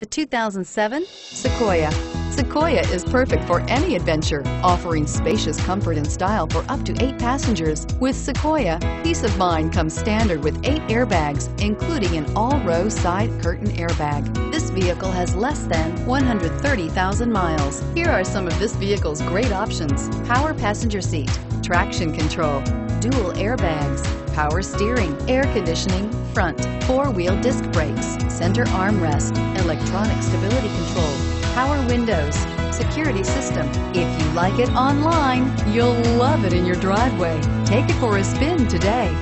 The 2007 Sequoia. Sequoia is perfect for any adventure, offering spacious comfort and style for up to eight passengers. With Sequoia, peace of mind comes standard with eight airbags, including an all-row side curtain airbag. This vehicle has less than 130,000 miles. Here are some of this vehicle's great options. Power passenger seat, traction control, dual airbags, power steering, air conditioning, front, four-wheel disc brakes, center armrest, electronic stability control, power windows, security system. If you like it online, you'll love it in your driveway. Take it for a spin today.